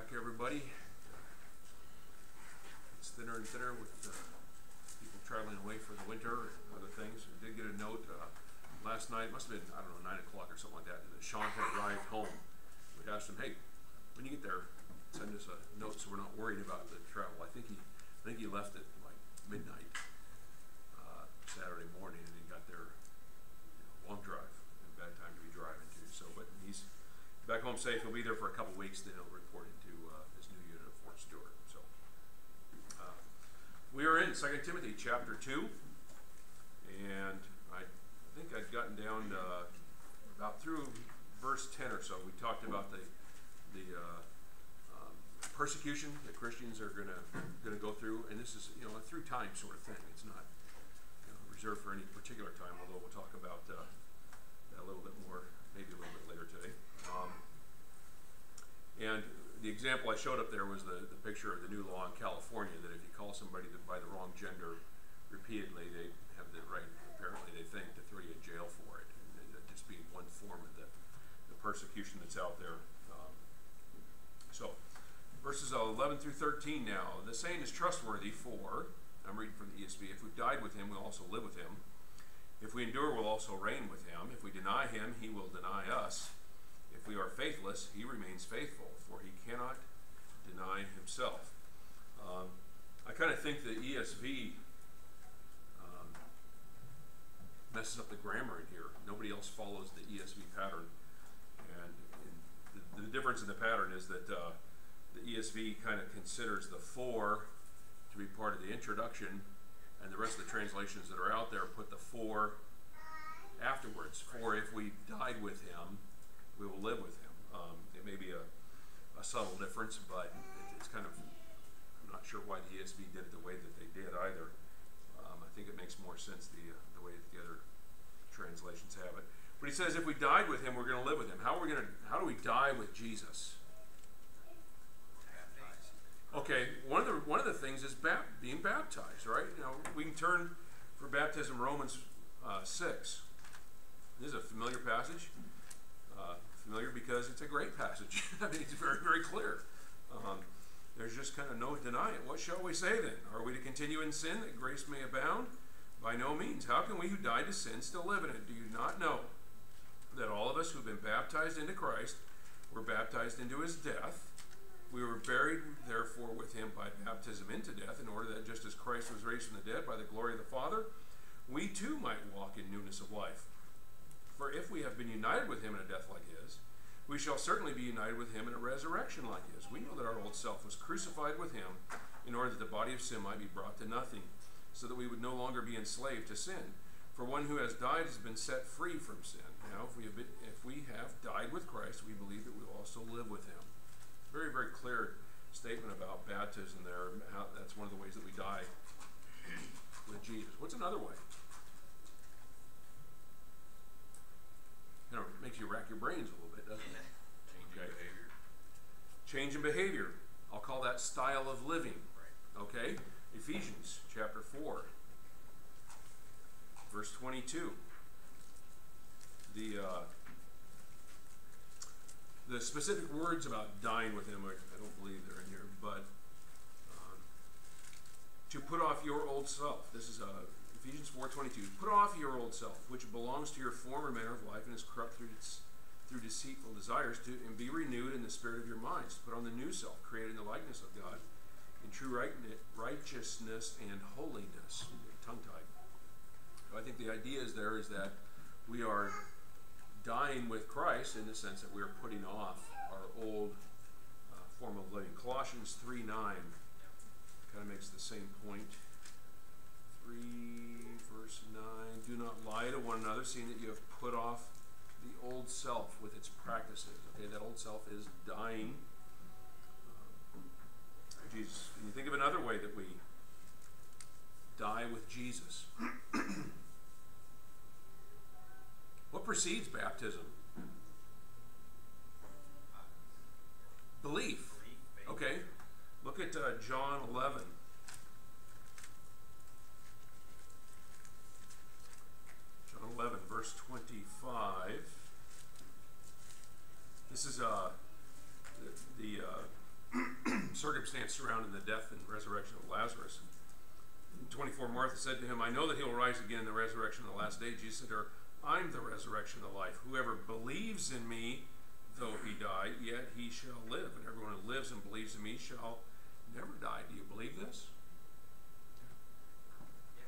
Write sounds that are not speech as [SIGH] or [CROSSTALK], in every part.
back, everybody. It's thinner and thinner with uh, people traveling away for the winter and other things. I did get a note uh, last night, must have been, I don't know, 9 o'clock or something like that, that Sean had arrived home. We asked him, hey, when you get there, send us a note so we're not worried about the travel. I think he, I think he left at like midnight uh, Saturday morning and he got there, you know, long drive, and bad time to be driving to. So, but he's back home safe. He'll be there for a couple weeks. Then he'll report into uh, his new unit of Fort Stewart. So, uh, we are in 2 Timothy chapter two, and I think I'd gotten down uh, about through verse 10 or so. We talked about the the uh, um, persecution that Christians are gonna gonna go through, and this is you know a through time sort of thing. It's not you know, reserved for any particular time, although we'll talk about uh, that a little bit more, maybe a little bit later today. Um, and the example I showed up there was the, the picture of the new law in California that if you call somebody by the wrong gender repeatedly, they have the right, apparently they think, to throw you in jail for it. And that just being one form of the, the persecution that's out there. Um, so, verses 11 through 13 now. The saying is trustworthy for, I'm reading from the ESV, if we died with him, we'll also live with him. If we endure, we'll also reign with him. If we deny him, he will deny us. If we are faithless, he remains faithful, for he cannot deny himself. Um, I kind of think the ESV um, messes up the grammar in here. Nobody else follows the ESV pattern. And, the, the, difference in the pattern is that uh, the ESV kind of considers the for to be part of the introduction, and the rest of the translations that are out there put the for afterwards. For if we died with him, we will live with him. Um, it may be a, a subtle difference, but it, it's kind of, I'm not sure why the ESV did it the way that they did either. Um, I think it makes more sense the, uh, the way that the other translations have it. But he says if we died with him, we're going to live with him. How are we going to, how do we die with Jesus? Okay, one of the one of the things is bap- being baptized, right? Now we can turn for baptism Romans uh, six. This is a familiar passage. Uh, familiar because it's a great passage. [LAUGHS] I mean, it's very very clear. Um, there's just kind of no denying. What shall we say then? Are we to continue in sin that grace may abound? By no means. How can we who died to sin still live in it? Do you not know that all of us who've been baptized into Christ were baptized into his death? We were buried, therefore, with him by baptism into death, in order that just as Christ was raised from the dead by the glory of the Father, we too might walk in newness of life. For if we have been united with him in a death like his, we shall certainly be united with him in a resurrection like his. We know that our old self was crucified with him in order that the body of sin might be brought to nothing, so that we would no longer be enslaved to sin. For one who has died has been set free from sin. Now, if we have, been, if we have died with Christ, we believe that we will also live with him very, very clear statement about baptism there. How, that's one of the ways that we die with Jesus. What's another way? You know, it makes you rack your brains a little bit, doesn't it? Change Okay. behavior. Change in behavior. I'll call that style of living. Right. Okay? Ephesians chapter 4, verse 22. The. Uh, the specific words about dying with him, I, I don't believe they're in here, but um, to put off your old self. This is uh, Ephesians 4.22. Put off your old self, which belongs to your former manner of life and is corrupt through, through deceitful desires, to, and be renewed in the spirit of your minds. Put on the new self, created in the likeness of God, in true right, righteousness and holiness. Tongue-tied. So I think the idea is there is that we are dying with Christ in the sense that we are putting off our old uh, form of living. Colossians 3 9 kind of makes the same point. 3 verse 9 Do not lie to one another, seeing that you have put off the old self with its practices. Okay, that old self is dying. Um, Jesus. Can you think of another way that we die with Jesus? [CLEARS THROAT] What precedes baptism? Belief. Okay. Look at uh, John 11. John 11, verse 25. This is uh, the, the uh, [CLEARS THROAT] circumstance surrounding the death and resurrection of Lazarus. In 24, Martha said to him, I know that he will rise again in the resurrection of the last day. Jesus said to her, I'm the resurrection of the life. Whoever believes in me, though he die, yet he shall live. And everyone who lives and believes in me shall never die. Do you believe this?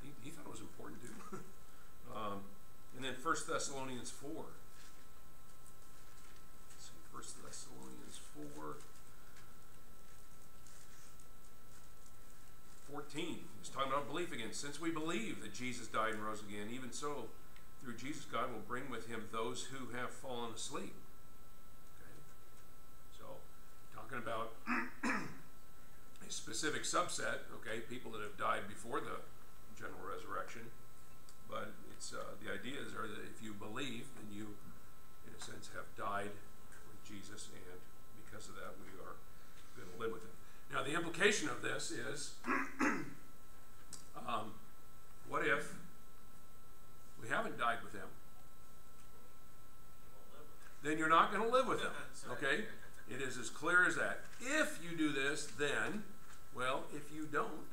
He, he thought it was important too. [LAUGHS] um, and then 1 Thessalonians 4. 1 Thessalonians 4. 14. He's talking about belief again. Since we believe that Jesus died and rose again, even so, through Jesus, God will bring with him those who have fallen asleep. Okay? So, talking about [CLEARS THROAT] a specific subset, okay, people that have died before the general resurrection. But it's uh, the ideas are that if you believe, then you, in a sense, have died Jesus, and because of that, we are going to live with him. Now, the implication of this is [CLEARS THROAT] um, what if we haven't died with him? Then you're not going to live with him. [LAUGHS] Okay? It is as clear as that. If you do this, then, well, if you don't,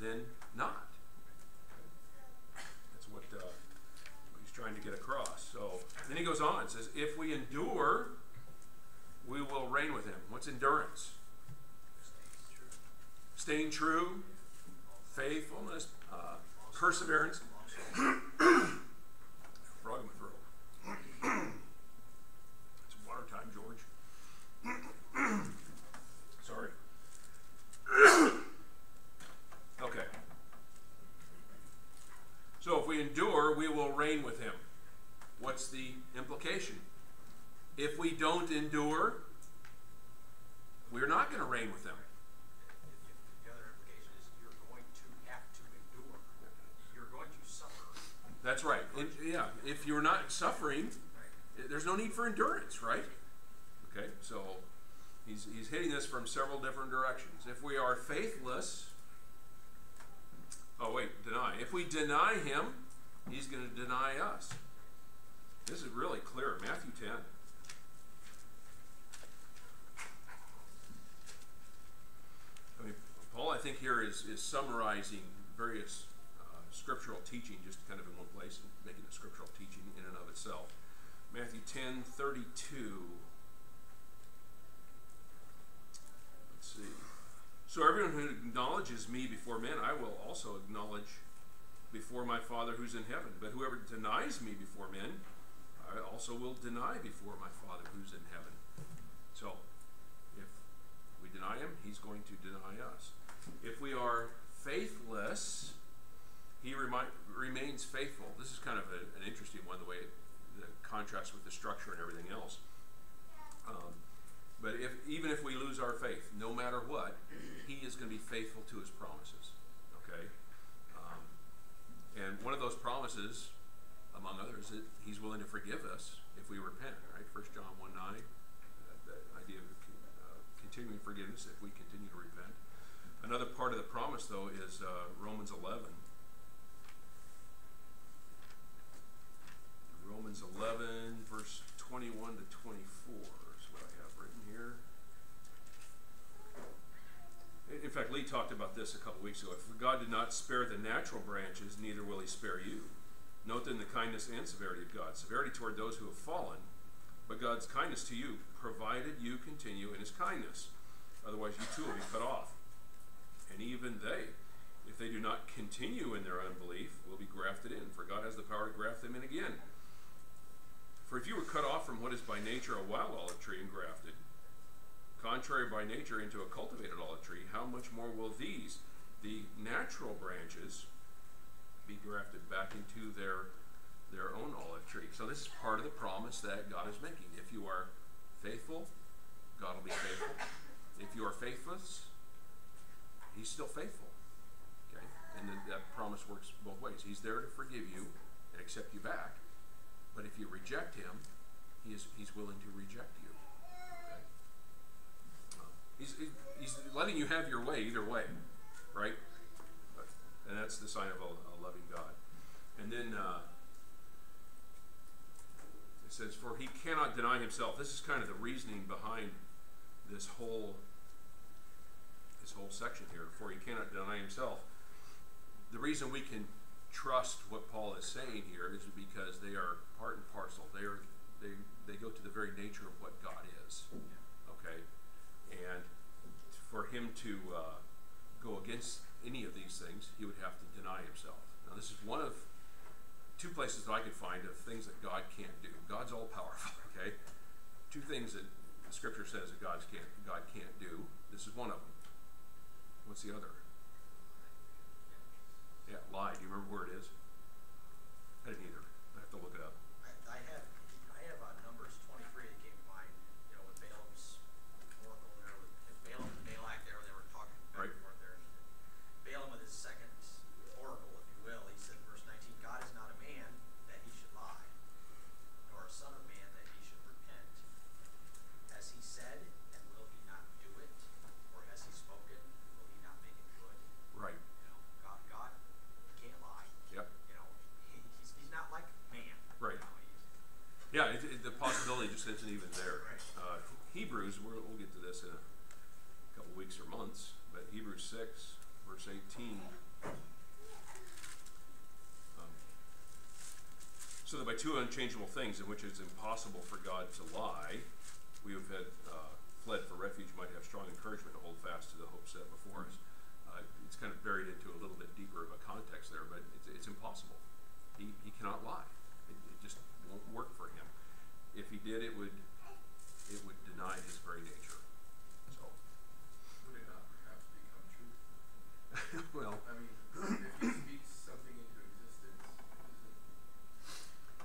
then not. That's what, uh, what he's trying to get across. So then he goes on, and says, if we endure, we will reign with him. What's endurance? Staying true, faithfulness, uh, perseverance. Frog in my throat. it's water time, George. Sorry. okay. So if we endure, we will reign with him. What's the implication? If we don't endure, we're not going to reign with him. That's right. And, yeah, if you're not suffering, there's no need for endurance, right? Okay, so he's, he's hitting this from several different directions. If we are faithless, oh wait, deny. If we deny him, he's going to deny us. This is really clear. Matthew 10. I mean, Paul, I think here is, is summarizing various uh, scriptural teaching just kind of in one place and making it scriptural teaching in and of itself. Matthew 10 32. Let's see. So everyone who acknowledges me before men, I will also acknowledge before my Father who's in heaven. But whoever denies me before men, I also will deny before my Father who's in heaven. So, if we deny him, he's going to deny us. If we are faithless, he remi- remains faithful. This is kind of a, an interesting one, the way it the contrasts with the structure and everything else. Um, but if even if we lose our faith, no matter what, he is going to be faithful to his promises. Okay, um, and one of those promises, among others, that he's willing to forgive us if we repent. Right, First John one nine, the idea of uh, continuing forgiveness if we continue to repent. Another part of the promise, though, is uh, Romans eleven. Romans 11, verse 21 to 24 is what I have written here. In fact, Lee talked about this a couple weeks ago. If God did not spare the natural branches, neither will he spare you. Note then the kindness and severity of God. Severity toward those who have fallen, but God's kindness to you, provided you continue in his kindness. Otherwise, you too will be cut off. And even they, if they do not continue in their unbelief, will be grafted in, for God has the power to graft them in again. For if you were cut off from what is by nature a wild olive tree and grafted, contrary by nature into a cultivated olive tree, how much more will these, the natural branches, be grafted back into their their own olive tree? So this is part of the promise that God is making. If you are faithful, God will be faithful. If you are faithless, He's still faithful. Okay, and that promise works both ways. He's there to forgive you and accept you back but if you reject him, he is, he's willing to reject you. Uh, he's, he's letting you have your way either way, right? But, and that's the sign of a, a loving God. And then uh, it says, For he cannot deny himself. This is kind of the reasoning behind this whole his whole section here, for he cannot deny himself. The reason we can trust what Paul is saying here is because they are part and parcel. They are they they go to the very nature of what God is. Okay, and for him to uh, go against any of these things, he would have to deny himself. Now, this is one of two places that I could find of things that God can't do. God's all powerful. [LAUGHS] Okay, two things that Scripture says that God can't God can't do. This is one of them. What's the other? Yeah, lie. Do you remember where it is? I didn't either. I have to look it up. I, I have, I have on Numbers twenty-three that came to mind, you know, with Balaam's oracle there, with Balaam and Balak there, they were talking back Right. and forth there. Balaam with his second oracle, if you will, he said in verse nineteen, God is not a man that he should lie, nor a son of man that he should repent. Has he said, and will he not do it? Or has he spoken, and will he not make it good? Right. You know, God, God can't lie. Yep. You know, he, he's, he's not like man. Right. You know, he's, Yeah, it, it, the possibility just isn't even there. Right. Uh, Hebrews, we're, we'll get to this in a couple weeks or months, but Hebrews 6, verse 18. Um, so that by two unchangeable things in which it is impossible for God to lie, we who have had uh, fled for refuge, might have strong encouragement to hold fast to the hope set before us. Uh, it's kind of buried into a little bit deeper of a context there, but it's, it's impossible. He, he cannot lie. It, it just won't work for him. If he did, it would it would deny his very nature. So, Would it not perhaps become true? [LAUGHS] well, I mean, [CLEARS THROAT] if he speaks something into existence,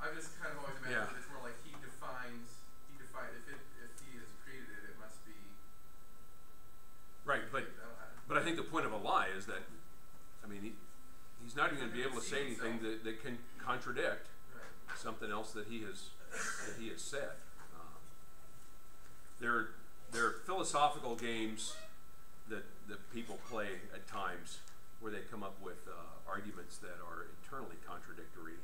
I've just kind of always imagined Yeah. it's more like he defines, he defines, if it, if he has created it, it must be. right, but I but I think the point of a lie is that, I mean, he, he's not even going to be able to say anything that, that can contradict Right. something else that he has that he has said. Um, there, there are philosophical games that that people play at times where they come up with uh, arguments that are internally contradictory,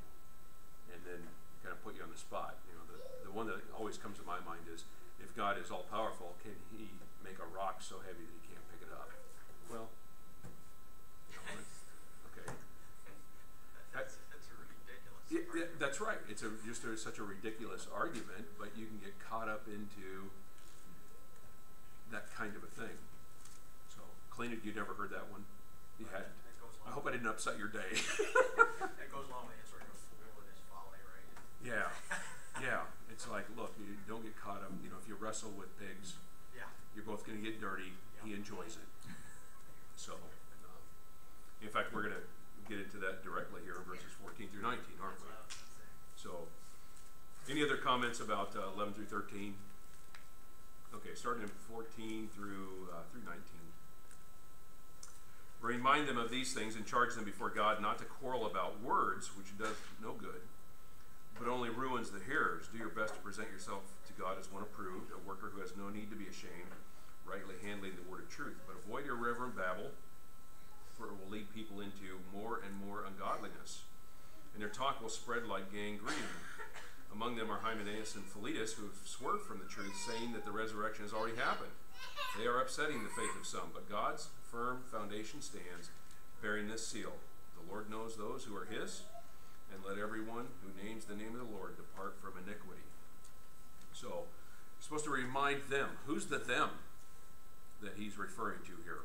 and then kind of put you on the spot. You know, the the one that always comes to my mind is if God is all powerful, can He make a rock so heavy that He can't pick it up? Well, okay. That's, that's a ridiculous. Yeah, yeah, that's right. It's a just a, such a ridiculous argument, but you can get caught up into that kind of a thing. So, clean it. You never heard that one? You had. I hope I didn't upset your day. [LAUGHS] That goes along with answering a fool his folly, right? yeah, [LAUGHS] yeah. It's like, look, you don't get caught up. You know, if you wrestle with pigs, Yeah. you're both going to get dirty. He enjoys it. So, um, in fact, we're going to get into that directly here in verses 14 through 19, aren't we? what I was gonna say. So, any other comments about uh, 11 through 13? Okay, starting in 14 through uh, through 19. Remind them of these things and charge them before God not to quarrel about words, which does no good, but only ruins the hearers. Do your best to present yourself to God as one approved, a worker who has no need to be ashamed, rightly handling the word of truth. But avoid irreverent babble, for it will lead people into more and more ungodliness and their talk will spread like gangrene. Among them are Hymenaeus and Philetus, who have swerved from the truth, saying that the resurrection has already happened. They are upsetting the faith of some, but God's firm foundation stands, bearing this seal The Lord knows those who are his, and let everyone who names the name of the Lord depart from iniquity. So, you're supposed to remind them. Who's the them that he's referring to here?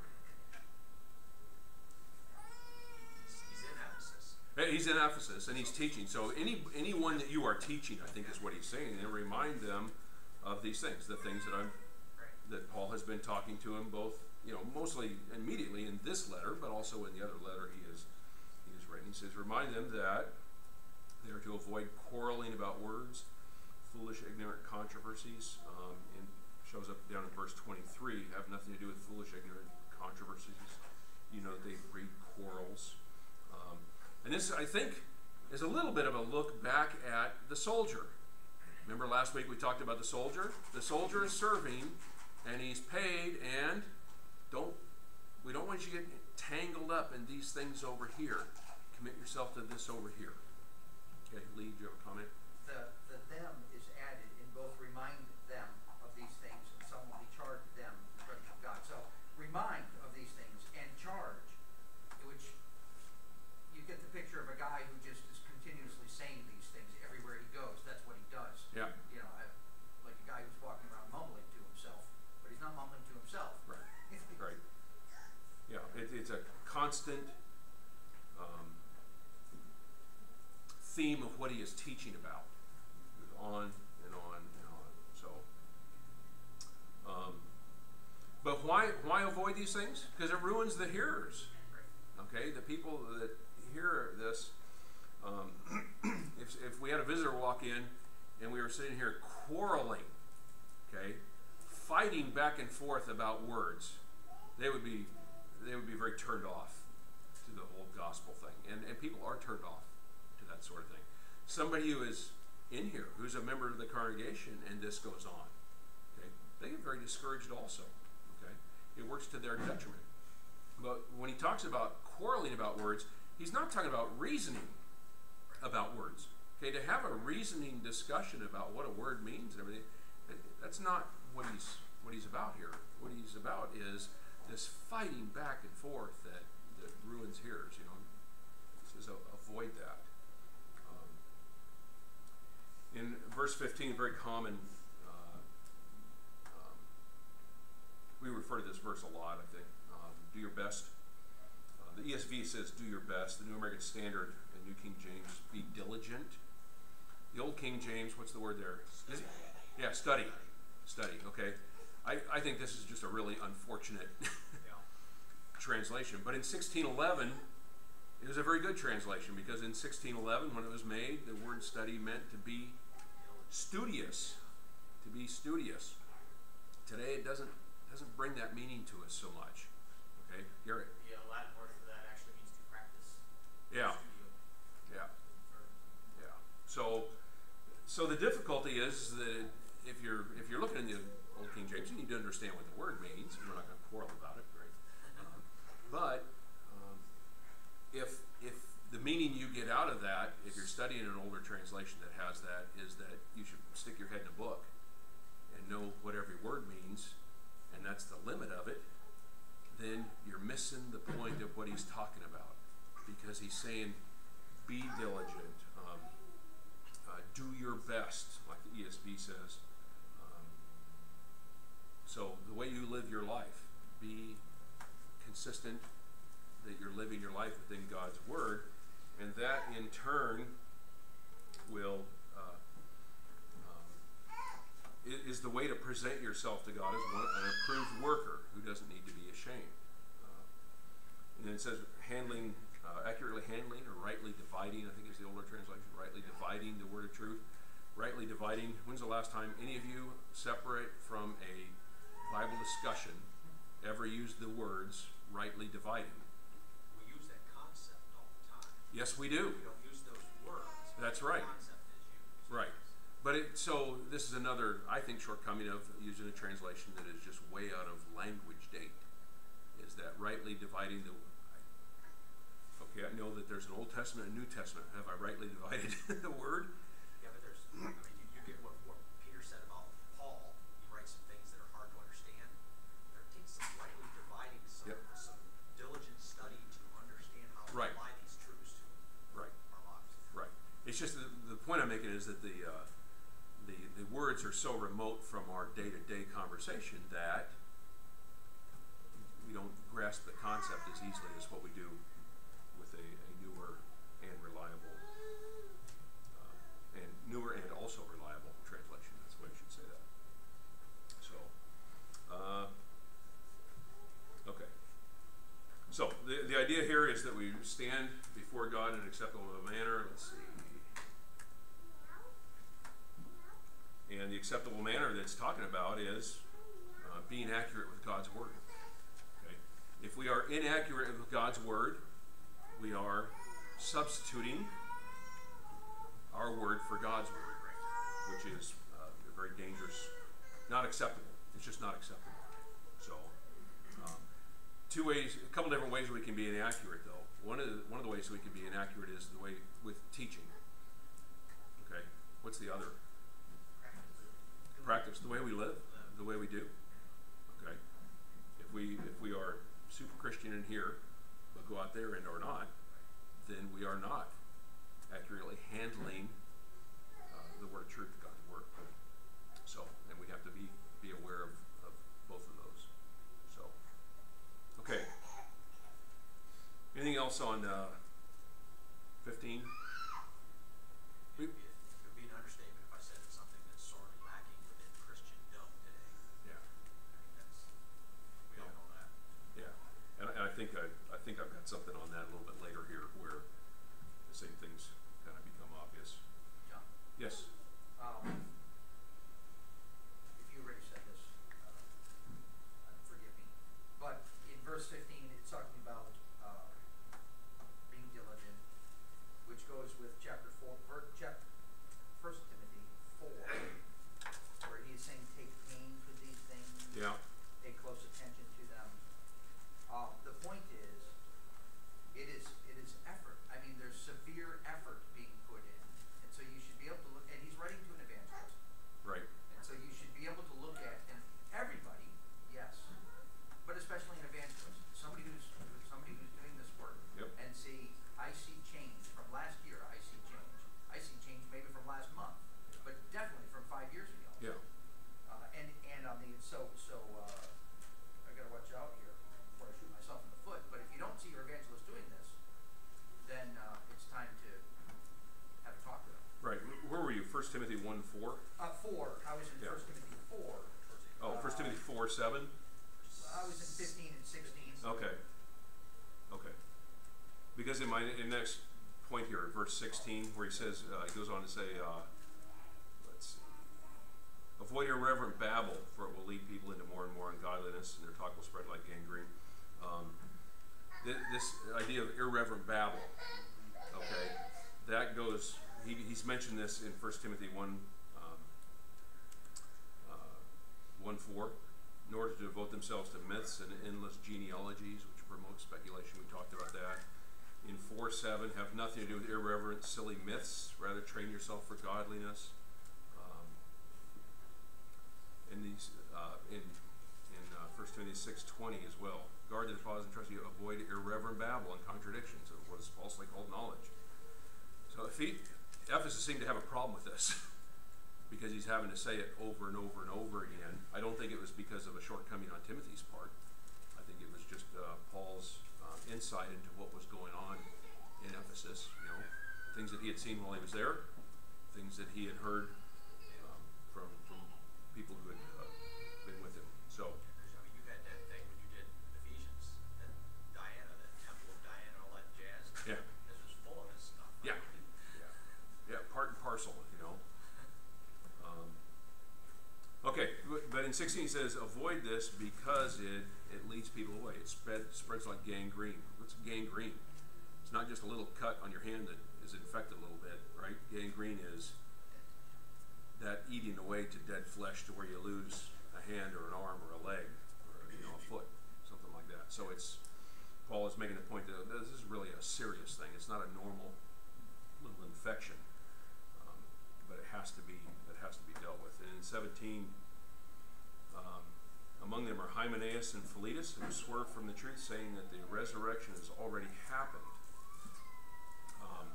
He's, he's in Ephesus. Hey, He's in Ephesus and he's teaching. So any anyone that you are teaching, I think is what he's saying, and remind them of these things, the things that I'm that Paul has been talking to him both, you know, mostly immediately in this letter, but also in the other letter he is he is writing. He says, remind them that they are to avoid quarreling about words, foolish, ignorant controversies. Um, and shows up down in verse 23. Have nothing to do with foolish, ignorant controversies. You know, they breed quarrels. Um, and this, I think, is a little bit of a look back at the soldier. Remember last week we talked about the soldier? The soldier is serving and he's paid and don't we don't want you to get tangled up in these things over here. Commit yourself to this over here. Okay, Lee, do you have a comment? the, the them is added in both remind them of these things and some will be charged them in the presence of God. So remind of these constant um, theme of what he is teaching about, on and on and on. So, um, but why why avoid these things? Because it ruins the hearers. Okay, the people that hear this. Um, [CLEARS THROAT] if, if we had a visitor walk in and we were sitting here quarreling, okay, fighting back and forth about words, they would be they would be very turned off to the whole gospel thing. And and people are turned off to that sort of thing. Somebody who is in here, who's a member of the congregation, and this goes on, okay, they get very discouraged also. Okay, it works to their detriment. But when he talks about quarreling about words, he's not talking about reasoning about words. Okay, to have a reasoning discussion about what a word means and everything, that's not what he's what he's about here. What he's about is this fighting back and forth that, that ruins hearers. You know, says "A- avoid that. Um, in verse 15, very common. Uh, um, we refer to this verse a lot. I think. Um, do your best. Uh, the ESV says, "Do your best." The New American Standard and New King James, "Be diligent." The Old King James, what's the word there? Is- Yeah, study. Study. Okay. I, I think this is just a really unfortunate [LAUGHS] translation. But in 1611, it was a very good translation because in 1611, when it was made, the word study meant to be studious. To be studious. Today, it doesn't doesn't bring that meaning to us so much. Okay, Garrett. Yeah, Latin word for that actually means to practice. Yeah, Studio. yeah. Yeah. So, so the difficulty is that if you're if you're looking in the Old King James, you need to understand what the word means. We're not going to quarrel about it, right? Um, but um, if if the meaning you get out of that, if you're studying an older translation that has that, is that you should stick your head in a book and know what every word means, and that's the limit of it. Then you're missing the point of what he's talking about, because he's saying, "Be diligent." Um, uh, do your best, like the ESV says. So the way you live your life, be consistent that you're living your life within God's word, and that in turn will uh, um, is the way to present yourself to God as one, an approved worker who doesn't need to be ashamed. Uh, and then it says handling, uh, accurately handling or rightly dividing, I think is the older translation, rightly dividing the word of truth. Rightly dividing, when's the last time any of you separate from a Bible discussion ever used the words rightly dividing? We use that concept all the time. Yes, we do. We don't use those words. That's right. Concept is used. Right. But it, so this is another, I think, shortcoming of using a translation that is just way out of language date. Is that rightly dividing the, okay, I know that there's an Old Testament and New Testament. Have I rightly divided [LAUGHS] the word? Yeah, but there's, It's just the, the point I'm making is that the, uh, the, the words are so remote from our day-to-day conversation that we don't grasp the concept as easily as what we do with a, a newer and reliable, uh, and newer and also reliable translation. That's the way I should say that. So, uh, okay. So the, the idea here is that we stand before God in an acceptable manner. Let's see. And the acceptable manner that's talking about is uh, being accurate with God's word. Okay? If we are inaccurate with God's word, we are substituting our word for God's word, which is uh, very dangerous, not acceptable. It's just not acceptable. So, um, two ways, a couple different ways we can be inaccurate, though. One of the, one of the ways we can be inaccurate is the way with teaching. Okay, what's the other? practice, the way we live, the way we do. Okay, if we if we are super Christian in here, but go out there and are not, then we are not accurately handling uh, the word truth, God's word. So, and we have to be be aware of, of both of those. So, okay. Anything else on uh, 15? My, next point here, verse sixteen, where he says, uh, he goes on to say, uh, let's see. Avoid irreverent babble, for it will lead people into more and more ungodliness, and their talk will spread like gangrene. Um, thi- this idea of irreverent babble, okay, that goes, he, he's mentioned this in First Timothy one, um, uh, one four, nor to devote themselves to myths and endless genealogies, which promote speculation. We talked about that. In four seven, have nothing to do with irreverent, silly myths. Rather, train yourself for godliness. Um, in these, uh, in in uh, First Timothy six twenty as well. Guard the deposit and trust you. Avoid irreverent babble and contradictions of what is falsely called knowledge. So he, Ephesus seemed to have a problem with this. [LAUGHS] because he's having to say it over and over and over again. I don't think it was because of a shortcoming on Timothy's part. I think it was just uh, Paul's insight into what was going on in Ephesus. You know, things that he had seen while he was there, things that he had heard um, from from people who had uh, been with him. So There's, I mean, you had that thing when you did Ephesians, that Diana, that temple of Diana, all that jazz. yeah, This was full of this stuff. yeah, yeah, yeah, part and parcel. You know. Um, Okay, but- but in sixteen it says, avoid this because it, it leads people away. It spread, spreads like gangrene. What's gangrene? It's not just a little cut on your hand that is infected a little bit, right? Gangrene is that eating away to dead flesh to where you lose a hand or an arm or a leg or, you know, a foot, something like that. So it's, Paul is making the point that this is really a serious thing. It's not a normal little infection um, but it has to be it has to be dealt with. And in 17, um, among them are Hymenaeus and Philetus, who swerved from the truth, saying that the resurrection has already happened. Um,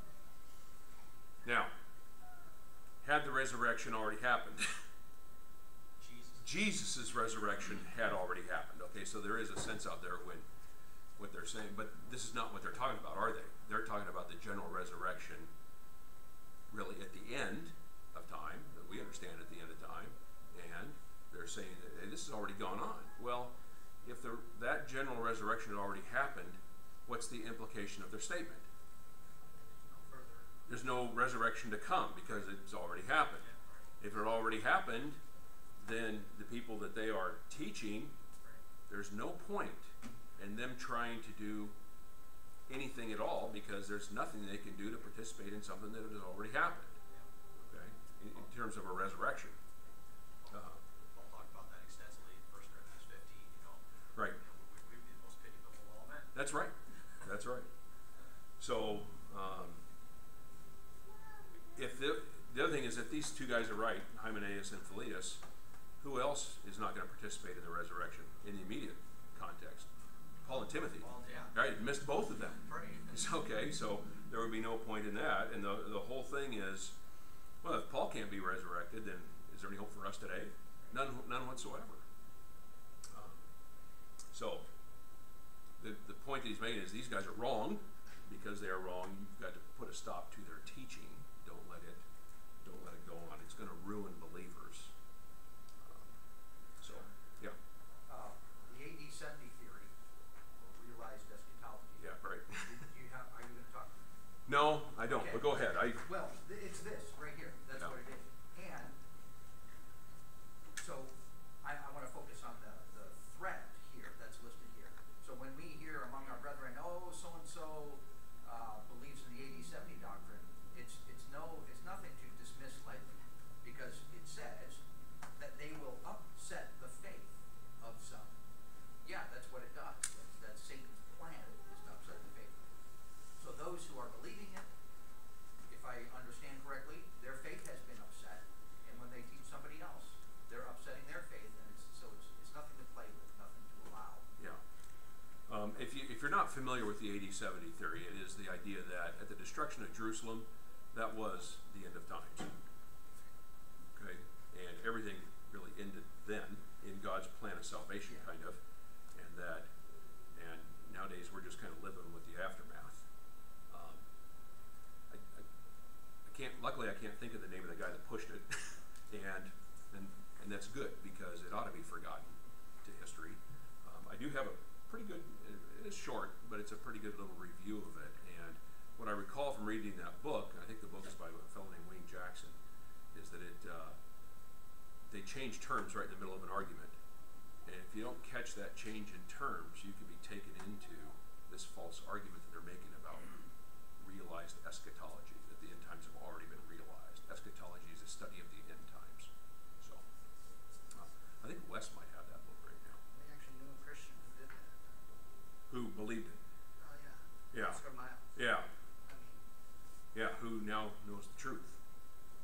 now, had the resurrection already happened? Jesus. Jesus' resurrection had already happened. Okay, so there is a sense out there when what they're saying, but this is not what they're talking about, are they? They're talking about the general resurrection really at the end of time, that we understand at the end of time, and they're saying this has already gone on. Well, if the, that general resurrection had already happened, what's the implication of their statement? There's no resurrection to come because it's already happened. If it already happened, then the people that they are teaching, there's no point in them trying to do anything at all because there's nothing they can do to participate in something that has already happened. Okay, in, in terms of a resurrection. Uh, Paul talked about that extensively in First Corinthians fifteen, you know. right. You know, we, we'd be the most pitiable of all men. That's right. That's right. So, um, if the, the other thing is if these two guys are right, Hymenaeus and Philetus, who else is not going to participate in the resurrection in the immediate context? Paul and Timothy. Well, yeah. Right, missed both of them. Right. It's okay, so there would be no point in that. And the, the whole thing is, well, if Paul can't be resurrected, then is there any hope for us today? None, none whatsoever. Um, so, the, the point that he's making is these guys are wrong. because they are wrong, you've got to put a stop to their teaching. Don't let it, don't let it go on. It's going to ruin believers. Um, so, yeah, Uh, the AD seventy theory, or realized eschatology. yeah, right. You have, are you gonna talk? No, I don't. But go ahead. I Well, th- it's this, right here, that's Yeah. what it is. And, so, I, I wanna focus on the, the threat here, that's listed here. So when we hear among our brethren, oh, so-and-so, uh, believes in the AD seventy doctrine, it's, it's no, it's nothing to dismiss lightly, because it says that they will upset the faith of some. Yeah, that's what it does, that's, that's Satan's plan, is to upset the faith. So those who are believing it, if I understand correctly, their faith has been upset, and when they teach somebody else, they're upsetting their faith, and it's, so it's, it's nothing to play with, nothing to allow. Yeah. Um, if, you, if you're not familiar with the AD seventy theory, it is the idea that at the destruction of Jerusalem, that was the end of times. Okay? And everything really ended then in God's plan of salvation, kind of. And that, and nowadays we're just kind of living with the aftermath. Um, I, I, I can't, luckily I can't think of the name of the guy that pushed it. [LAUGHS] and, and, and that's good because it ought to be forgotten to history. Um, I do have a pretty good, it is short, but it's a pretty good little review of it. And what I recall from reading that book, I think the book is by a fellow named Wayne Jackson, is that it, uh, they change terms right in the middle of an argument. And if you don't catch that change in terms, you can be taken into this false argument that they're making about realized eschatology, that the end times have already been realized. Eschatology is a study of the end times. So, uh, I think Wes might have that book right now. Actually knew a Christian who did that. Who believed it? Yeah. Yeah. Oscar Miles. Yeah, I mean, yeah, who now knows the truth.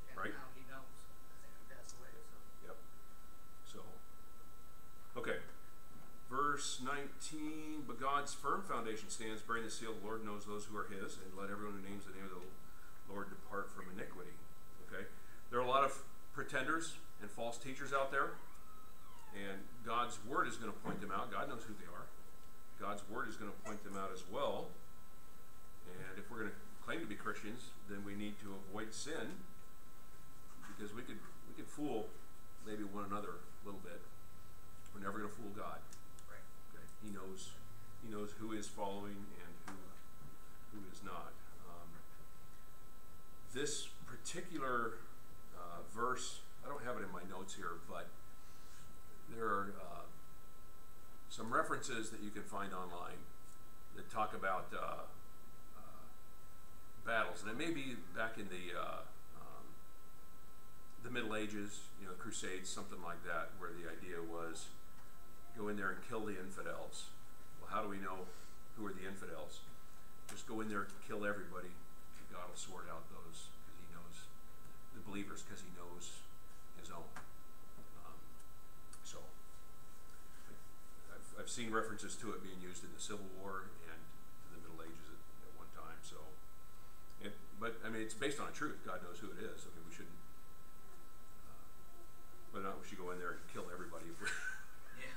and Right. now he knows. I think he passed away, so. Yep. So, okay. Verse 19, but God's firm foundation stands, bearing the seal, the Lord knows those who are his, and let everyone who names the name of the Lord depart from iniquity. Okay? There are a lot of pretenders and false teachers out there, and God's word is going to point them out. God knows who they are. God's word is going to point them out as well. And if we're going to claim to be Christians, then we need to avoid sin because we could we could fool maybe one another a little bit. We're never going to fool God. Right. Okay, He knows He knows who is following and who who is not. Um, this particular uh, verse, I don't have it in my notes here, but there are uh, some references that you can find online that talk about uh, uh, battles, and it may be back in the uh, um, the Middle Ages, you know, Crusades, something like that, where the idea was go in there and kill the infidels. Well, how do we know who are the infidels? Just go in there and kill everybody. God will sort out those because He knows the believers because He knows His own. Um, so, I've, I've seen references to it being used in the Civil War and the Middle Ages at, at one time. So, it, but I mean, it's based on a truth. God knows who it is. I mean, we shouldn't. Uh, but not we should go in there and kill everybody [LAUGHS] Yeah.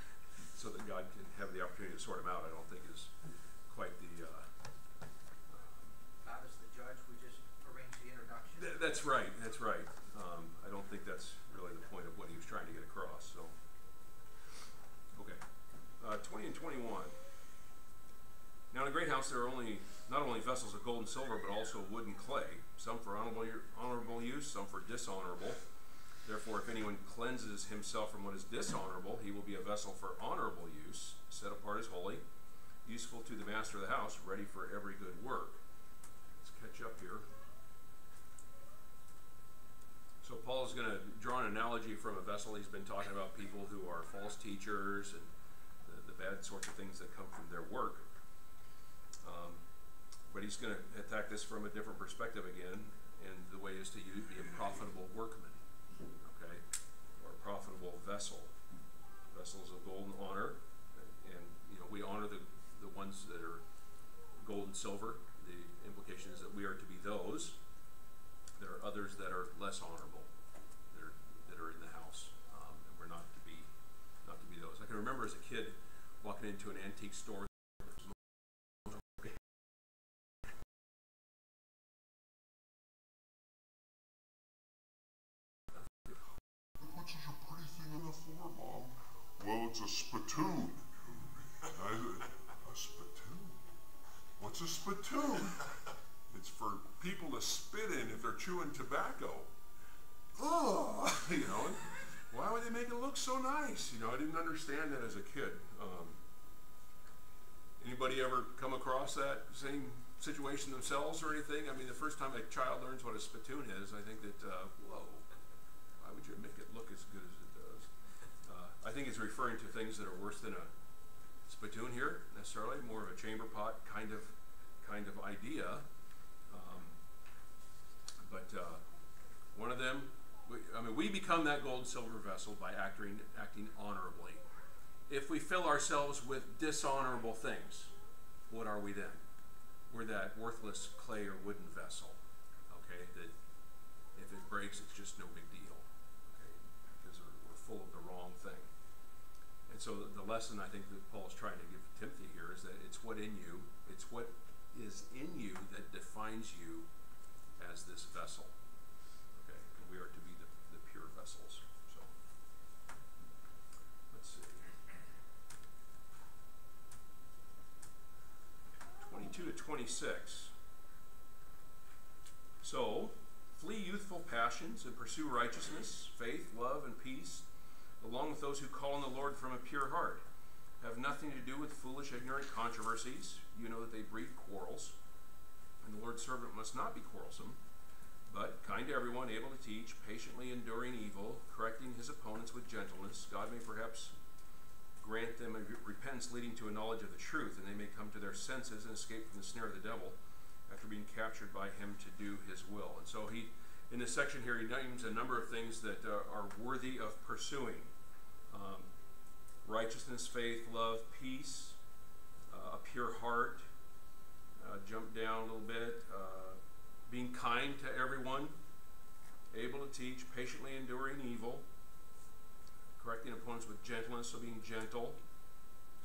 so that God can have the opportunity to sort them out. I don't think is quite the. Uh, God is the judge, we just arranged the introduction. th- that's right. That's right. Um, I don't think that's really the point of what he was trying to get across. So, okay, uh, twenty and twenty-one. Now in a great house there are only not only vessels of gold and silver, but also wood and clay, some for honorable, honorable use, some for dishonorable. Therefore, if anyone cleanses himself from what is dishonorable, he will be a vessel for honorable use, set apart as holy, useful to the master of the house, ready for every good work. Let's catch up here. So Paul is going to draw an analogy from a vessel. He's been talking about people who are false teachers and the, the bad sorts of things that come from their work. Um, but he's going to attack this from a different perspective again, and the way is to use, be a profitable workman, okay, or a profitable vessel. Vessels of gold and honor, and, and you know we honor the the ones that are gold and silver. The implication is that we are to be those. There are others that are less honorable, that are, that are in the house, um, and we're not to be, not to be those. I can remember as a kid walking into an antique store. spittoon. It's for people to spit in if they're chewing tobacco. Ugh, you know, and why would they make it look so nice? You know, I didn't understand that as a kid. Um, anybody ever come across that same situation themselves or anything? I mean, the first time a child learns what a spittoon is, I think that, uh, whoa, why would you make it look as good as it does? Uh, I think it's referring to things that are worse than a spittoon here, necessarily, more of a chamber pot kind of, kind of idea. Um, but, uh, one of them, we, I mean, we become that gold and silver vessel by acting, acting honorably. If we fill ourselves with dishonorable things, what are we then? We're that worthless clay or wooden vessel, okay, that if it breaks, it's just no big deal, okay, because we're, we're full of the wrong thing. And so the, the lesson I think that Paul's trying to give Timothy here is that it's what in you, it's what is in you that defines you as this vessel. Okay, we are to be vessels. So let's see. Twenty-two to twenty-six. So flee youthful passions and pursue righteousness, faith, love, and peace, along with those who call on the Lord from a pure heart. Have nothing to do with foolish, ignorant controversies. You know that they breed quarrels. And the Lord's servant must not be quarrelsome, but kind to everyone, able to teach, patiently enduring evil, correcting his opponents with gentleness. God may perhaps grant them a repentance leading to a knowledge of the truth, and they may come to their senses and escape from the snare of the devil after being captured by him to do his will. And so he, in this section here, he names a number of things that uh, are worthy of pursuing. Um, righteousness, faith, love, peace, uh, a pure heart. Uh, jump down a little bit. Uh, being kind to everyone, able to teach, patiently enduring evil, correcting opponents with gentleness, so being gentle.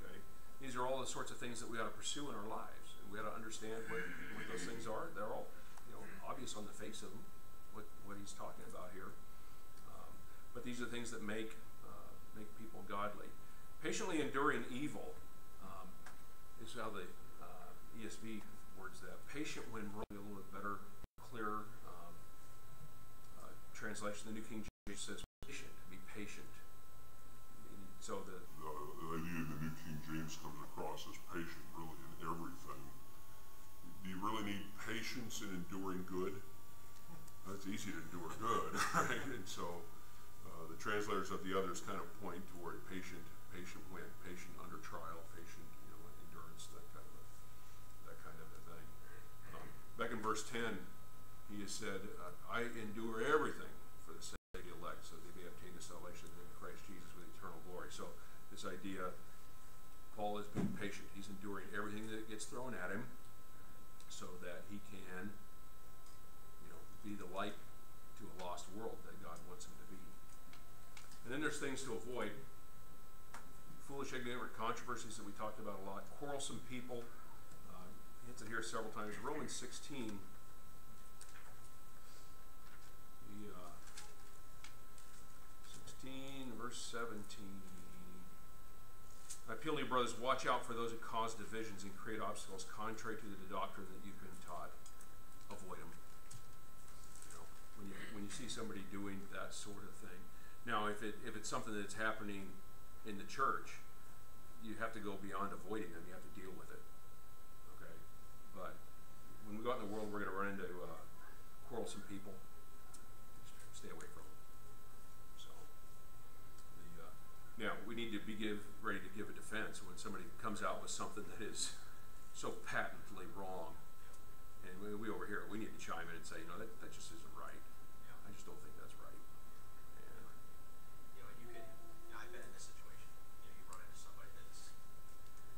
Okay, these are all the sorts of things that we ought to pursue in our lives, and we ought to understand what, what those things are. They're all, you know, obvious on the face of them, what what he's talking about here. Um, but these are things that make uh, make people godly. Patiently enduring evil um, is how the uh, ESV words that. Patient when wrong, a little bit better, clearer um, uh, translation. The New King James says patient, be patient. So the The, idea in the New King James comes across as patient really in everything. Do you really need patience in enduring good? That's easy to endure good, [LAUGHS] right? And so uh, the translators of the others kind of point toward patient, patient when, patient under trial, patient, you know, endurance, that kind of a, that kind of a thing. Um, back in verse 10, he has said, uh, I endure everything for the sake of the elect, so they may obtain the salvation in Christ Jesus with eternal glory. So this idea, Paul is being patient. He's enduring everything that gets thrown at him so that he can, you know, be the light to a lost world that God wants him to be. And then there's things to avoid. Foolish, ignorant controversies that we talked about a lot. Quarrelsome people. Uh, hits it here several times. Romans 16. The, uh, 16, verse 17. I appeal to you, brothers, watch out for those who cause divisions and create obstacles contrary to the doctrine that you've been taught. Avoid them. You know, when you when you see somebody doing that sort of thing. Now, if it if it's something that's happening in the church, you have to go beyond avoiding them. You have to deal with it. Okay, but when we go out in the world, we're going to run into uh, quarrelsome people. Just stay away from them. So, now we need to be give, ready to give a defense when somebody comes out with something that is so patently wrong. And we, we over here, we need to chime in and say, you know, that, that just isn't right. I just don't think that's right. And, You know, you could, you know, I've been in this situation, you know, you run into somebody that's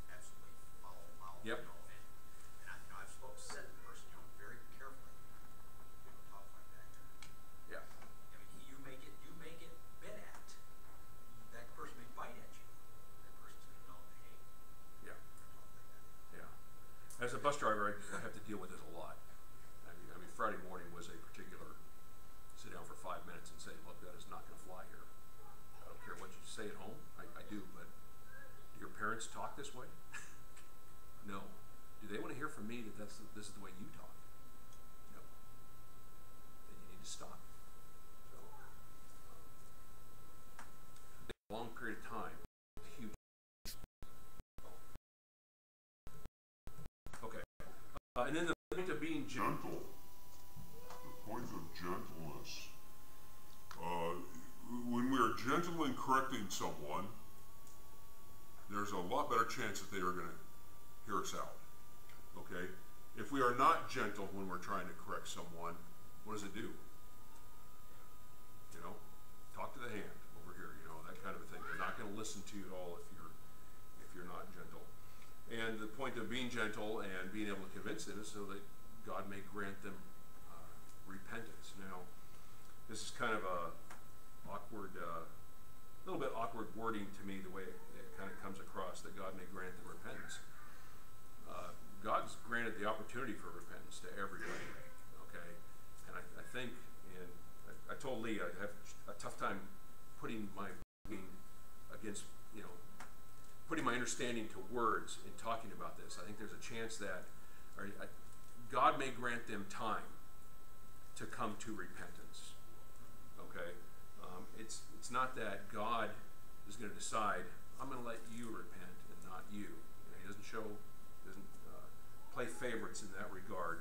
absolutely foul, foul, you Yep. know, and, and I, you know, I've spoke, said to the person, you know, very carefully, you know, talk like that. yeah, I mean, you make it, you make it bit at, that person may bite at you, that person's gonna know, hey, yeah. talk like that. Yeah. As a bus driver, I, I have to deal with it a lot. I mean, I mean, Friday morning was a particular sit down for five minutes and say, look, that is not going to fly here. I don't care what you say at home. I, I do, but do your parents talk this way? [LAUGHS] no. do they want to hear from me that that's, this is the way you talk? No. Then you need to stop. So, um, a long period of time. Okay. Uh, and then the point of being gentle. gentle. The point of gentleness. Uh, when we are gentle in correcting someone, there's a lot better chance that they are going to hear us out. Okay? If we are not gentle when we're trying to correct someone, what does it do? You know, talk to the hand over here. You know that kind of a thing. They're not going to listen to you at all if you're if you're not gentle. And the point of being gentle and being able to convince them is so that God may grant them uh, repentance. Now, this is kind of a awkward, a little bit awkward wording to me. The way it kind of comes across that God may grant them repentance. Uh, God's granted the opportunity for repentance to everybody. Okay, and I, I think, and I, I told Lee I have a tough time putting my against you know putting my understanding to words in talking about this. I think there's a chance that or, God may grant them time to come to repentance. Okay, um, it's it's not that God is going to decide I'm going to let you repent and not you. you know, he doesn't show doesn't uh, play favorites in that regard.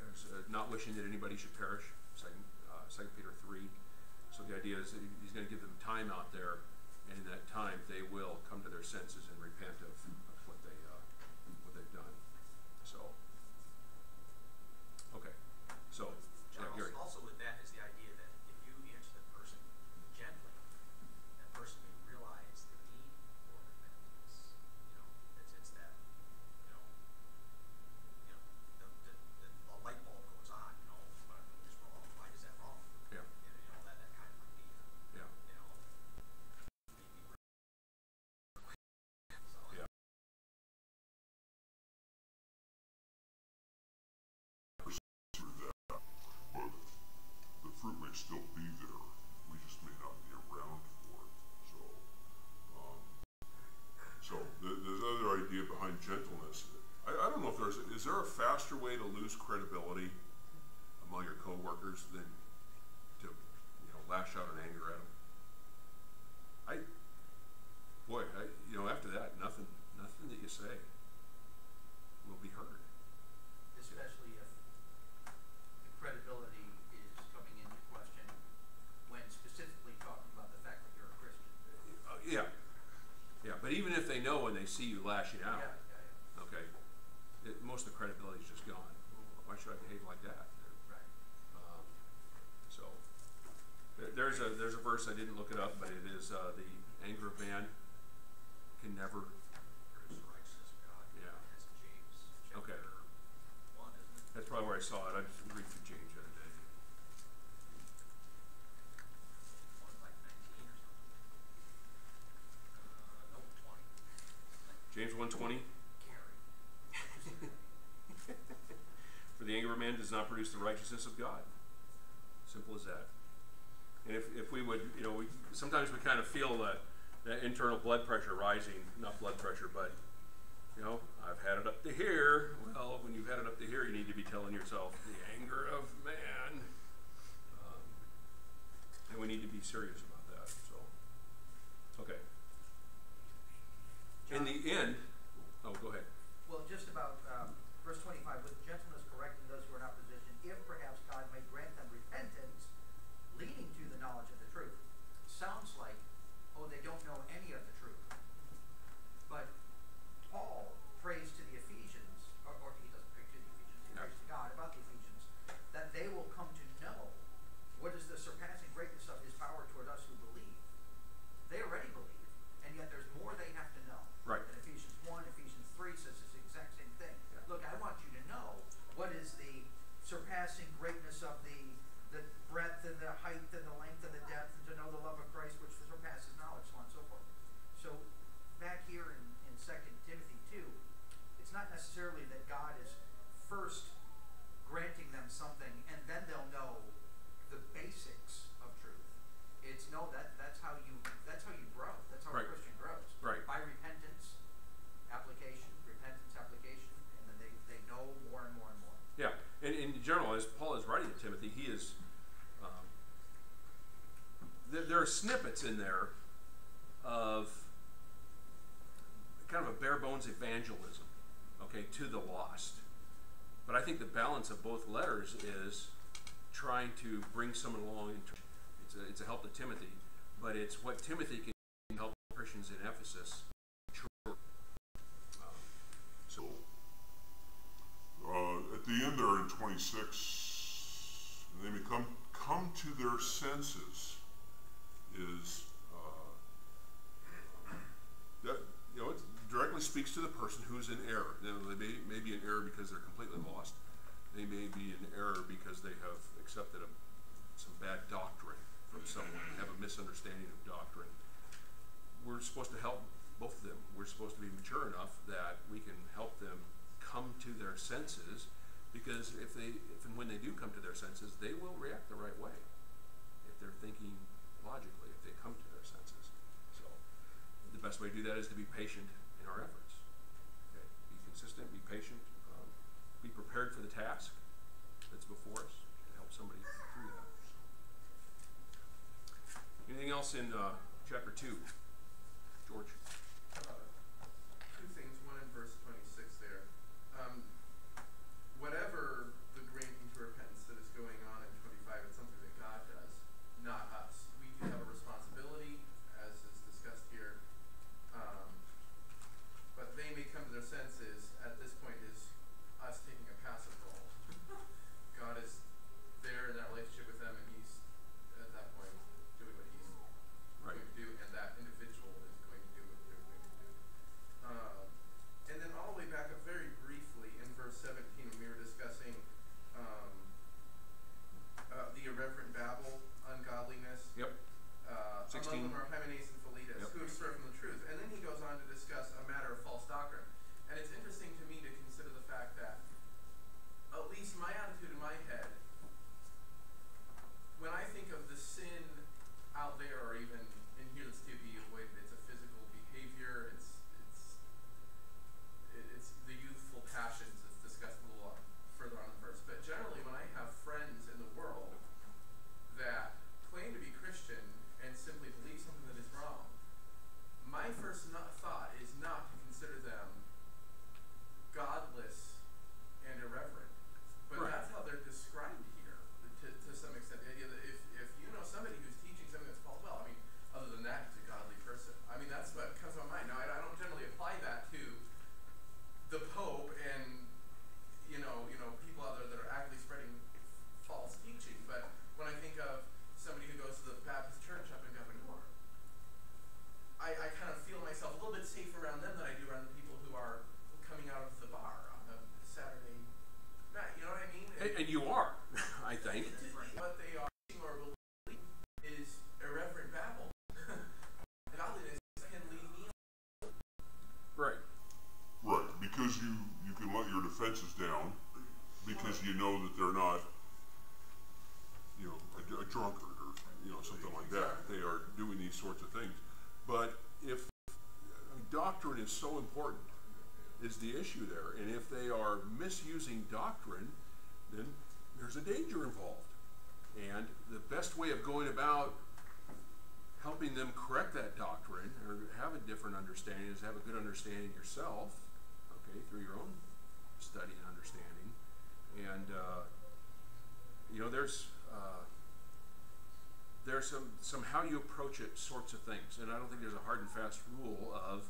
There's uh, not wishing that anybody should perish. Second uh, Second Peter three. So the idea is that he's going to give them time out there, and in that time they will come to their senses and repent of, of what they uh, what they've done. So, okay, so yeah, John, Gary. also, also with that is the idea that if you answer the person gently, that person may realize the need for repentance. You know, it's, it's that, you know, you know, the, the, the, the light bulb goes on, you know, but I'm just wrong, why is that wrong? Yeah, You know, you know, that, that kind of idea, yeah, you know. maybe- So, yeah. through that, but the fruit may still be there. We just may not be around for it. So, um, so the, the other idea behind gentleness, I, I don't know if there's is there a faster way to lose credibility among your coworkers than to you know lash out in anger at them. I, boy, I, you know after that nothing nothing that you say will be heard. especially if the credibility is coming into question when specifically talking about the fact that you're a Christian. Uh, yeah, yeah. But even if they know when they see you lashing out, Yeah, yeah, yeah. okay, it, most of the credibility is just gone. Why should I behave like that? Right. Um, so there, there's a there's a verse I didn't look it up, but it is uh, the anger of man can never. Produce the righteousness of God. Yeah. That's Okay. chapter one, isn't it? That's probably where I saw it. I just read through James the other day. One like nineteen or something. Uh, no, twenty. James one twenty. Gary. For the anger of man does not produce the righteousness of God. Simple as that. And if, if we would, you know, we sometimes we kind of feel that, that internal blood pressure rising, not blood pressure, but, you know, I've had it up to here. Well, when you've had it up to here, you need to be telling yourself, the anger of man. Um, and we need to be serious about that. So, okay. In the end, oh, go ahead. Well, just about, um, verse twenty-five, with gentleness correcting those who are in opposition, if perhaps God may grant them repentance, leading to the knowledge of the truth. Sounds like, oh, they don't know any of the truth. But Paul prays to the Ephesians, or, or he doesn't pray to the Ephesians, he Yeah. prays to God about the Ephesians, that they will come to know what is the surpassing greatness of his power toward us who believe. They already believe, and yet there's more they have to know. Right. And Ephesians one, Ephesians three says this exact same thing. Yeah. Look, I want you to know what is the surpassing greatness of the the breadth and the height and the length and the depth, and to know the love of Christ which surpasses knowledge, so on and so forth. So back here in, in Second Timothy two, it's not necessarily that God is first granting them something and then they'll know the basics of truth. It's no that that's how you that's how you grow. That's how Right. a Christian grows. Right. By repentance, application, repentance, application, there are snippets in there of kind of a bare bones evangelism, okay, to the lost. But I think the balance of both letters is trying to bring someone along. Into, it's a it's a help to Timothy, but it's what Timothy can help Christians in Ephesus. So, uh, at the end there in twenty-six, they may come, come to their senses is, uh, that you know it directly speaks to the person who's in error. They may, may be in error because they're completely lost. They may be in error because they have accepted a, some bad doctrine from someone, have a misunderstanding of doctrine. We're supposed to help both of them. We're supposed to be mature enough that we can help them come to their senses because if they if and when they do come to their senses, they will react the right way. If they're thinking logically, if they come to their senses. So the best way to do that is to be patient in our efforts. Consistent, be patient, um, be prepared for the task that's before us, and help somebody through that. Anything else in uh, chapter 2? George? Is so important, is the issue there. And if they are misusing doctrine, then there's a danger involved. And the best way of going about helping them correct that doctrine or have a different understanding is have a good understanding yourself, okay, through your own study and understanding. And, uh, you know, there's, uh, there's some, some how you approach it sorts of things. And I don't think there's a hard and fast rule of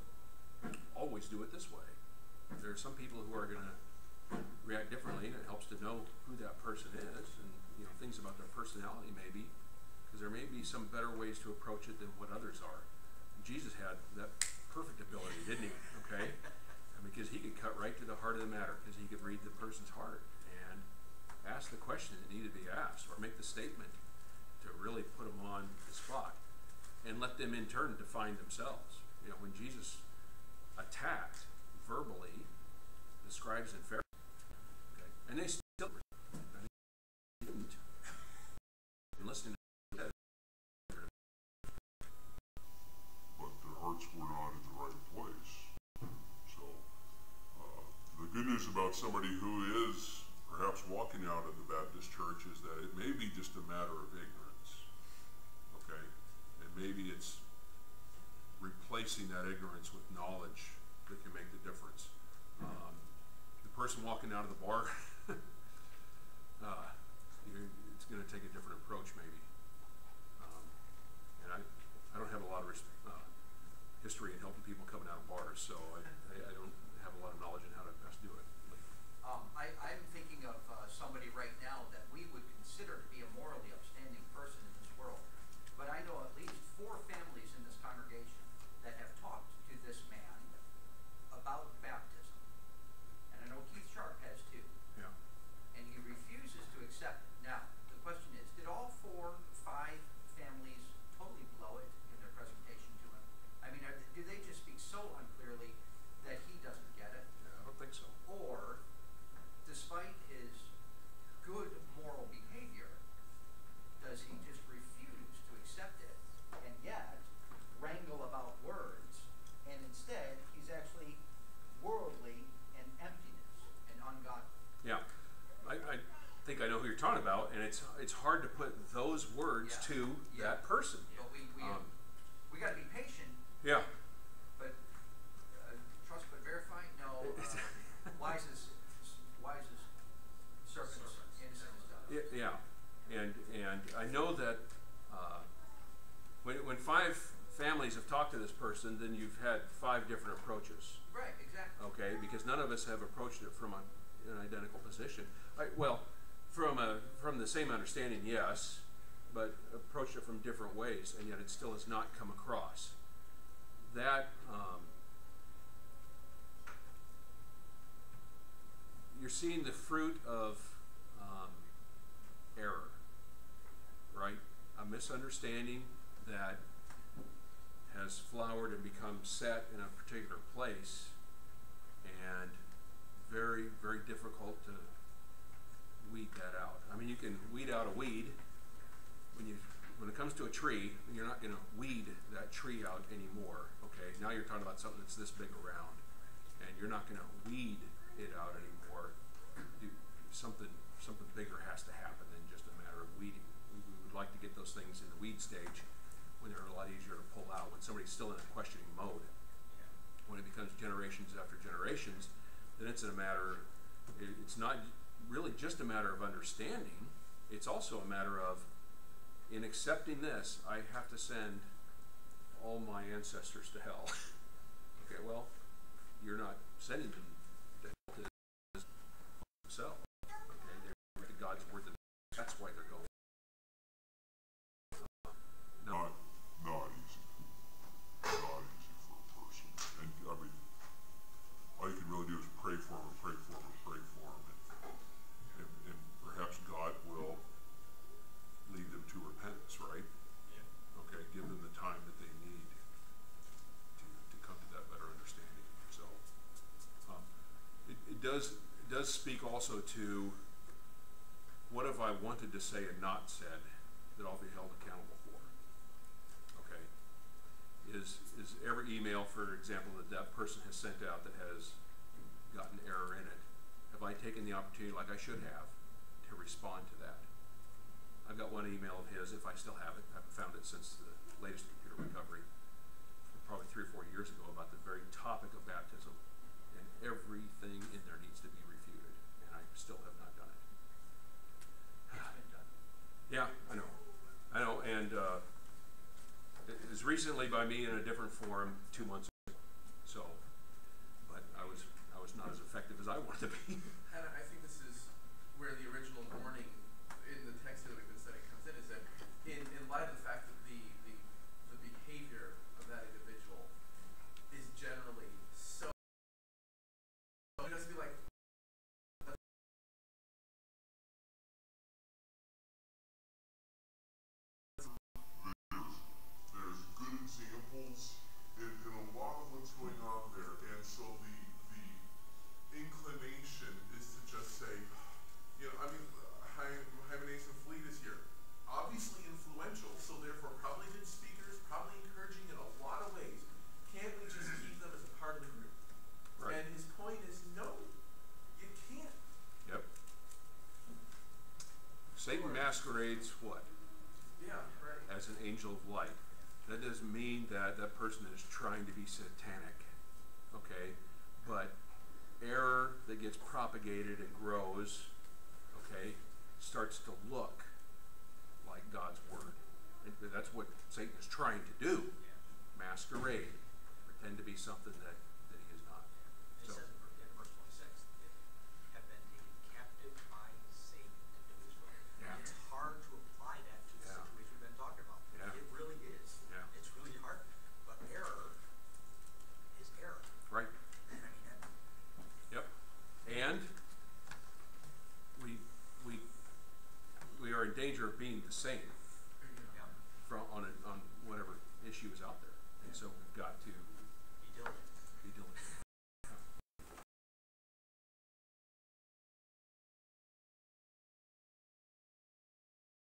always do it this way. There are some people who are going to react differently, and it helps to know who that person is and you know things about their personality maybe, because there may be some better ways to approach it than what others are. Jesus had that perfect ability, didn't he? Okay, because he could cut right to the heart of the matter, because he could read the person's heart and ask the question that needed to be asked, or make the statement to really put them on the spot, and let them in turn define themselves. You know, when Jesus attacked verbally the scribes and Pharisees. Okay? And they still didn't. Listening to but their hearts were not in the right place. So, uh, the good news about somebody who is perhaps walking out of the Baptist church is that it may be just a matter of ignorance. Okay? And maybe it's replacing that ignorance with knowledge that can make the difference. Um, the person walking out of the bar, [LAUGHS] uh, it's going to take a different approach, maybe. Um, and I, I don't have a lot of uh, history in helping people coming out of bars, so I, I, I don't have a lot of knowledge in how to best do it. Um, I, I'm thinking of, uh, somebody right now that we would consider to be a morally upstanding person in this world. But I know at least four families in this congregation that have talked to this man about baptism. And I know Keith Sharp has too, yeah. and he refuses to accept it. Now, the question is, did all four, five families totally blow it in their presentation to him? I mean, are, do they just speak so unclearly that he doesn't get it? Yeah, I don't think so. or despite his good moral behavior, does he just refuse to accept it and yet wrangle about words and instead he's actually worldly and emptiness and ungodly? Yeah, I, I think I know who you're talking about, and it's it's hard to put those words Yeah. to Yeah. that person. But we, we, Um, we gotta be patient, Yeah, but uh, trust but verify, no, uh, wise as, wise as serpents, innocent as doves. Y- yeah, and and I know that uh, when when five families have talked to this person, then you've had five different approaches. Right, exactly. okay? Because none of us have approached it from a, an identical position. I, well, from a from the same understanding, yes, but approached it from different ways, and yet it still has not come across. That um, you're seeing the fruit of um, error, right? A misunderstanding that has flowered and become set in a particular place and very, very difficult to weed that out. I mean, you can weed out a weed when you when it comes to a tree. You're not going to weed that tree out anymore. Okay, now you're talking about something that's this big around, and you're not going to weed it out anymore. You, something something bigger has to happen than just a matter of weeding. We, we would like to get those things in the weed stage when they're a lot easier to pull out. When somebody's still in a questioning mode when it becomes generations after generations, then it's a matter, it, it's not really just a matter of understanding, it's also a matter of, in accepting this, I have to send all my ancestors to hell. [LAUGHS] okay, well, you're not sending them to hell to themselves. Okay, they're to God's word, that that's why they're going. No, Not, not easy. Not easy for a person. And, I mean, all you can really do is pray for them, and pray for them, and pray for them. And, and, and perhaps God will lead them to repentance, right? Yeah. Okay, give them the time that they need to, to come to that better understanding. So, um, it, it does it does speak also to what have I wanted to say and not said that I'll be held accountable for. Okay, is is every email, for example, that that person has sent out that has gotten error in it? Have I taken the opportunity, like I should have, to respond to that? I've got one email of his, if I still have it, I haven't found it since the latest computer recovery, probably three or four years ago, about the very topic of baptism. And everything in there needs to be still have not done it. It's been done. Yeah, I know, I know, and, uh, it was recently by me in a different forum two months ago, so, but I was, I was not as effective as I wanted to be. [LAUGHS] And I think this is where the original warning in the text that we've been studying comes in, is that in, in light of the fact that the, the, the behavior of that individual is generally so, it has to be like, trying to be satanic, okay? But error that gets propagated and grows, okay, starts to look like God's word. And that's what Satan is trying to do. Masquerade, pretend to be something that the same.